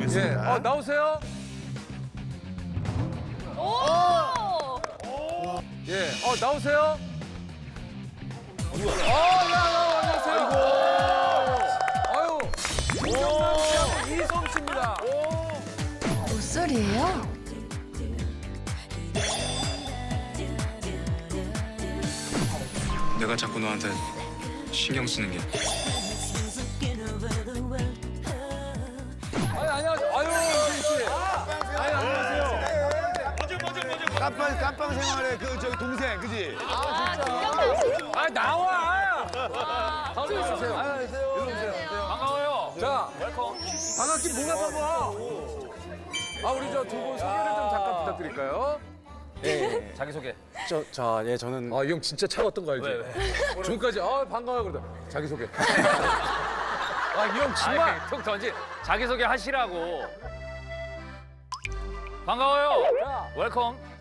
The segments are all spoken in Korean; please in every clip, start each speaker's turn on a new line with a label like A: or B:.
A: 예. 어, 나오세요.
B: 오!
A: 예. 어, 나오세요. 어, 야, 야, 안녕하세요. 아유. 김정남 씨하고 이솜 씨입니다.
B: 목소리예요?
C: 내가 자꾸 너한테 신경 쓰는 게
D: 깜빵 깜빵 생활의 그 저기 동생 그지?
A: 아, 나와. 바로 오세요. 안녕하세요. 일로 오세요. 반가워요. 자, 반갑긴 뭐가 반가워. 아, 우리 저 두 분 소개를 좀 잠깐 부탁드릴까요?
E: 예, 자기 소개.
F: 저, 저, 예, 저는
A: 아, 이 형 진짜 차가웠던 거 알지?
E: 왜, 왜?
A: 지금까지 아, 반가워요 그러다 자기 소개. 아, 이 형 정말
E: 아이, 툭 던지. 자기 소개 하시라고. 반가워요. Welcome.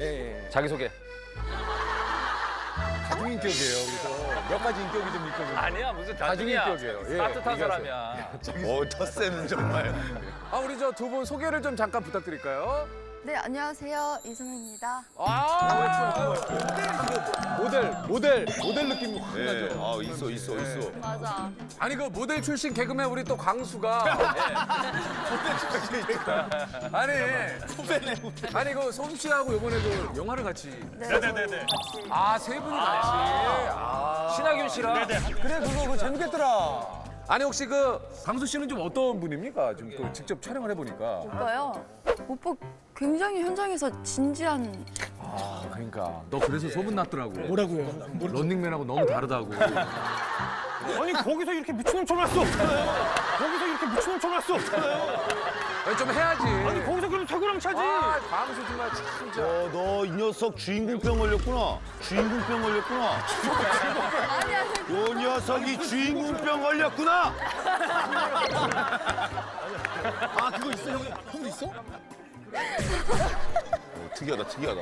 F: 예, 예.
E: 자기소개.
A: 다중 인격이에요. 그래서 몇 가지 인격이 좀 있거든요.
E: 아니야, 무슨
A: 다중인격이에요.
E: 다중이야.
A: 예, 얘기하세요.
E: 사람이야.
D: 어 텃세는 정말.
A: 아, 우리 저 두 분 소개를 좀 잠깐 부탁드릴까요?
B: 네, 안녕하세요. 이솜입니다.
A: 아, 모델, 모델, 모델 느낌 확
D: 예.
A: 나죠.
D: 아 있어 있어 있어.
B: 맞아.
A: 아니 그 모델 출신 개그맨 우리 또 광수가 아니 아니 그솜 씨하고 이번에 그 영화를 같이
B: 네네네.
A: 아 세 분이 같이 아.
E: 신하균 씨랑.
A: 그래 그거 그거 재밌겠더라. 아니 혹시 그 광수 씨는 좀 어떤 분입니까? 좀그 직접 촬영을 해보니까.
B: 오빠요. 오빠 굉장히 현장에서 진지한.
A: 아 그러니까 너 그래서 소문 났더라고. 뭐라고요? 런닝맨하고 너무 다르다고.
G: 아니 거기서 이렇게 미친놈처럼 할 수 없잖아요. 거기서 이렇게 미친놈처럼 할 수 없잖아요.
A: 아니, 좀 해야지.
G: 아니 거기서 퇴근하면 차지.
A: 아 광수 정말 진짜.
D: 어 너 이 녀석 주인공병 걸렸구나. 주인공병 걸렸구나.
B: 아니, 아니.
D: 요 녀석이 주인공병 걸렸구나. 아 그거 있어 형이 형도 있어? 어, 특이하다 특이하다.